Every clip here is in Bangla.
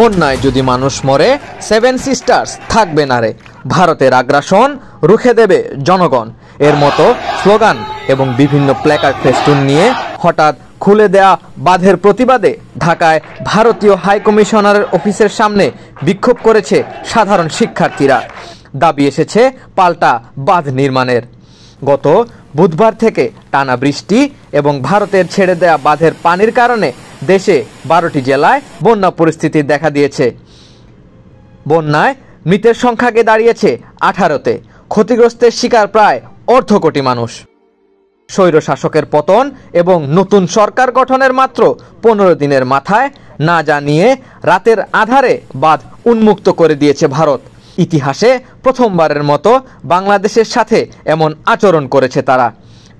বন্যায় যদি মানুষ মরে সেভেন সিস্টার্স থাকবে না রে। ভারতের আগ্রাসন রুখে দেবে জনগণ। এর মতো স্লোগান এবং বিভিন্ন প্ল্যাকার্ড ফেস্টুন নিয়ে হঠাৎ খুলে দেয়া বাঁধের প্রতিবাদে ঢাকায় ভারতীয় হাই কমিশনারের অফিসের সামনে বিক্ষোভ করেছে সাধারণ শিক্ষার্থীরা। দাবি এসেছে পাল্টা বাঁধ নির্মাণের। গত বুধবার থেকে টানা বৃষ্টি এবং ভারতের ছেড়ে দেয়া বাঁধের পানির কারণে দেশে বারোটি জেলায় বন্যা পরিস্থিতি দেখা দিয়েছে। বন্যায় মৃতের সংখ্যা গিয়ে দাঁড়িয়েছে আঠারোতে। ক্ষতিগ্রস্তের শিকার প্রায় অর্ধ কোটি মানুষ। স্বৈর শাসকের পতন এবং নতুন সরকার গঠনের মাত্র পনেরো দিনের মাথায় না জানিয়ে রাতের আধারে বাঁধ উন্মুক্ত করে দিয়েছে ভারত। ইতিহাসে প্রথমবারের মতো বাংলাদেশের সাথে এমন আচরণ করেছে তারা।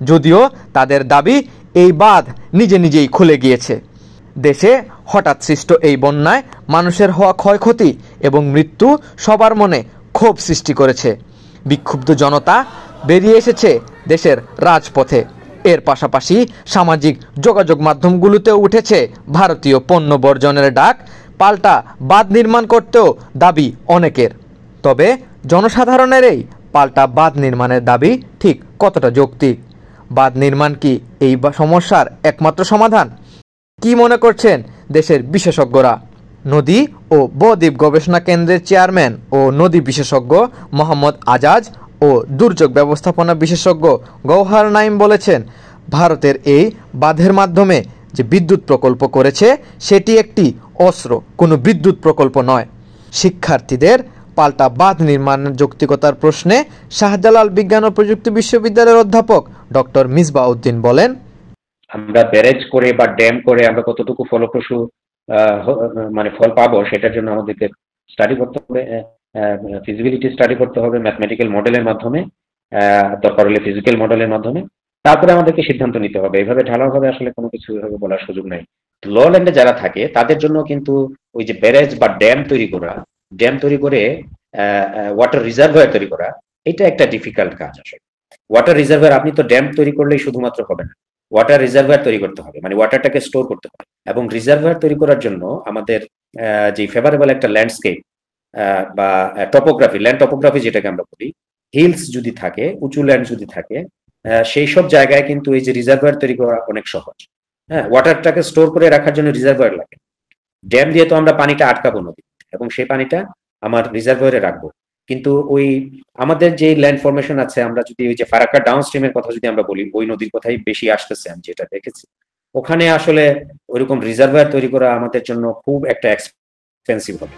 যদিও তাদের দাবি এই বাঁধ নিজে নিজেই খুলে গিয়েছে। দেশে হঠাৎ সৃষ্ট এই বন্যায় মানুষের হওয়া ক্ষয়ক্ষতি এবং মৃত্যু সবার মনে ক্ষোভ সৃষ্টি করেছে। বিক্ষুব্ধ জনতা বেরিয়ে এসেছে দেশের রাজপথে। এর পাশাপাশি সামাজিক যোগাযোগ মাধ্যমগুলোতেও উঠেছে ভারতীয় পণ্য বর্জনের ডাক, পাল্টা বাঁধ নির্মাণ করতেও দাবি অনেকের। তবে জনসাধারণের এই পাল্টা বাঁধ নির্মাণের দাবি ঠিক কতটা যৌক্তিক? বাঁধ নির্মাণ কি এই সমস্যার একমাত্র সমাধান? কি মনে করছেন দেশের বিশেষজ্ঞরা? নদী ও বদ্বীপ গবেষণা কেন্দ্রের চেয়ারম্যান ও নদী বিশেষজ্ঞ মোহাম্মদ আজাজ ও দুর্যোগ ব্যবস্থাপনা বিশেষজ্ঞ গৌহার নাইম বলেছেন, ভারতের এই বাঁধের মাধ্যমে যে বিদ্যুৎ প্রকল্প করেছে, সেটি একটি অস্ত্র, কোনো বিদ্যুৎ প্রকল্প নয়। শিক্ষার্থীদের পাল্টা বাঁধ নির্মাণের যৌক্তিকতার প্রশ্নে শাহজালাল বিজ্ঞান ও প্রযুক্তি বিশ্ববিদ্যালয়ের অধ্যাপক ডক্টর মিসবা উদ্দিন বলেন আমরা ব্যারেজ করে বা ড্যাম করে আমরা কতটুকু ফলপ্রসূ মানে ফল পাবো সেটার জন্য আমাদেরকে স্টাডি করতে হবে ফিজিবিলিটি স্টাডি করতে হবে ম্যাথমেটিক্যাল মডেলের মাধ্যমে দরকার হলে ফিজিক্যাল মডেলের মাধ্যমে। তারপরে আমাদেরকে সিদ্ধান্ত নিতে হবে। এইভাবে ঢালাওভাবে আসলে কোনো কিছু এভাবে বলার সুযোগ নাই। ল ল্যান্ডে যারা থাকে, তাদের জন্য কিন্তু ওই যে ব্যারেজ বা ড্যাম তৈরি করা, ড্যাম তৈরি করে ওয়াটার রিজার্ভার তৈরি করা, এটা একটা ডিফিকাল্ট কাজ আসলে। ওয়াটার রিজার্ভার আপনি তো ড্যাম তৈরি করলেই শুধুমাত্র হবে না। ওয়াটার রিজার্ভার তৈরি করতে হবে মানে ওয়াটারটাকে স্টোর করতে হবে। এবং রিজার্ভার তৈরি করার জন্য আমাদের যে ফেভারেবল একটা ল্যান্ডস্কেপ বা টপোগ্রাফি ল্যান্ড টপোগ্রাফি যেটাকে আমরা বলি হিলস যদি থাকে, উঁচু ল্যান্ড যদি থাকে সেই সব জায়গায় কিন্তু এই যে রিজার্ভার তৈরি করা অনেক সহজ। হ্যাঁ ওয়াটারটাকে স্টোর করে রাখার জন্য রিজার্ভার লাগে। ড্যাম দিয়ে তো আমরা পানিটা আটকাবো নদী এবং সেই পানিটা আমার রিজার্ভারে রাখব। কিন্তু ওই আমাদের যে ল্যান্ড ফরমেশন আছে, আমরা যদি ওই যে ফারাক্কা ডাউন স্ট্রিমের কথা যদি আমরা বলি ওই নদীর কথাই বেশি আসতেছে আমি যেটা দেখেছি ওখানে আসলে ওইরকম রিজার্ভার তৈরি করা আমাদের জন্য খুব একটা এক্সপেন্সিভ হবে।